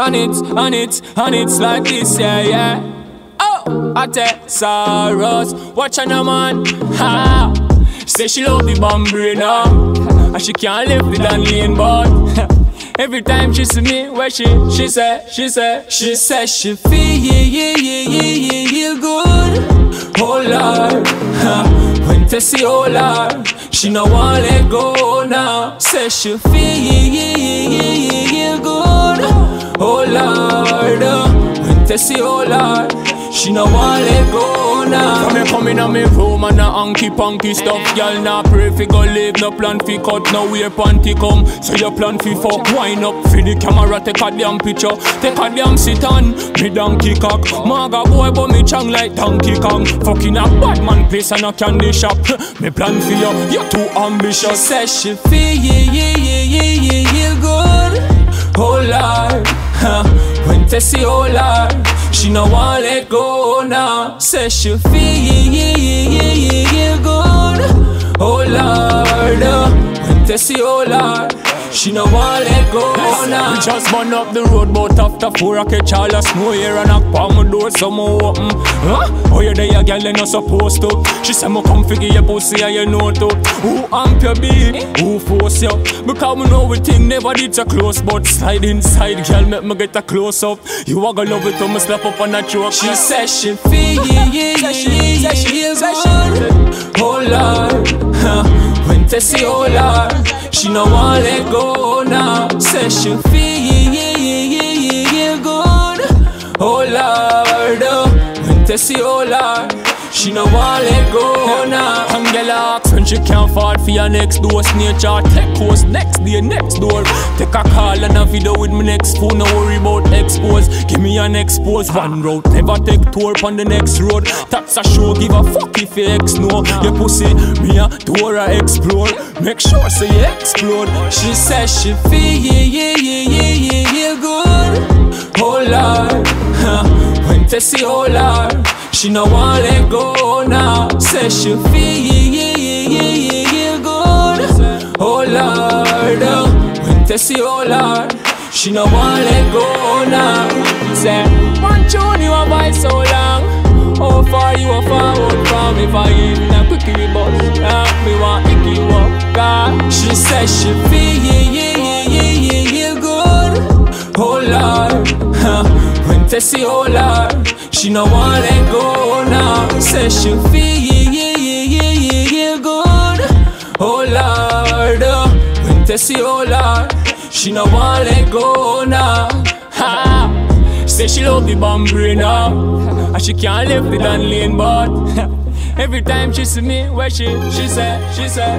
And it's, and it's, and it's like this, yeah, yeah. Oh, I Thesarus, watch on man, ha. Say she love the bamboo now, and she can't live the down lane, but every time she see me, where she, she say, she say, she say she feel yeah, yeah, yeah, yeah, good. Oh Lord, huh. when Tessie, oh Lord, she no want let go now. Say she feel good. Oh Lord, when Tessie, oh Lord, she no want let go now. Come here, come in on me room and a hanky panky stuff. Girl, nah pray fi go live, no plan fi cut, no wear panty come. So you plan fi fuck, wind up fi the camera, take a damn picture, take a damn sit on. Me donkey cock, maga boy, but me chang like Donkey Kong. Fucking a bad man place and a candy shop. me plan for you, you're too ambitious. Say she feel yeah, yeah, yeah, yeah, yeah, yeah, good. Oh Lord, huh. when Tessie, oh Lord, she no want let go now. Say she feel good. Oh Lord, when Tessie, oh Lord. She no want let go now. We just burn up the road, but after four I catch all the snow here and knock on my door, so me open. Huh? Oh, you there, girl, you not supposed to. She say me come figure your pussy and you know to. Who amp your beat? Who force you? Because we know we think never did so close, but slide inside, girl, make me get a close up. You a gonna love it when me slap up on that joke. She says she feel yeah, yeah, yeah, yeah, yeah, she good. Oh Lord, huh. Tessie, oh Lord, she no want let go now. Say she feel good. Oh Lord, when Tessie, oh Lord. She no want let go now. Angela ask when she can't afford for your next door. Nature take course next day, next door. Take a call and a video with my next phone. No worry about expose. Give me an expose. One road, never take tour on the next road. That's a show. Give a fuck if you ex know. Your pussy, me a door I explore. Make sure say you explode. She says she feel yeah, yeah, yeah, yeah, yeah, yeah, good. Oh Lord, when Tessie, oh Lord. She no want let go now. Say she feel yeah, yeah, yeah, yeah, yeah, yeah, good. Oh Lord, when Tessie, oh Lord, she no want let go now. Say, one tune you a buy so long. How far you a forward from if I in a quickie bus? Uh, me want pick you up, God. She says she feel yeah, yeah, yeah, yeah, yeah, yeah, good. Oh Lord, Tessie, oh Lord. She no want let go now. Say she feel good. Oh Lord, when Tessie, oh Lord, she no want let go now. Ha! Say she love the bamboo now, and she can't live the down lane, but every time she see me, where she, she say, she say.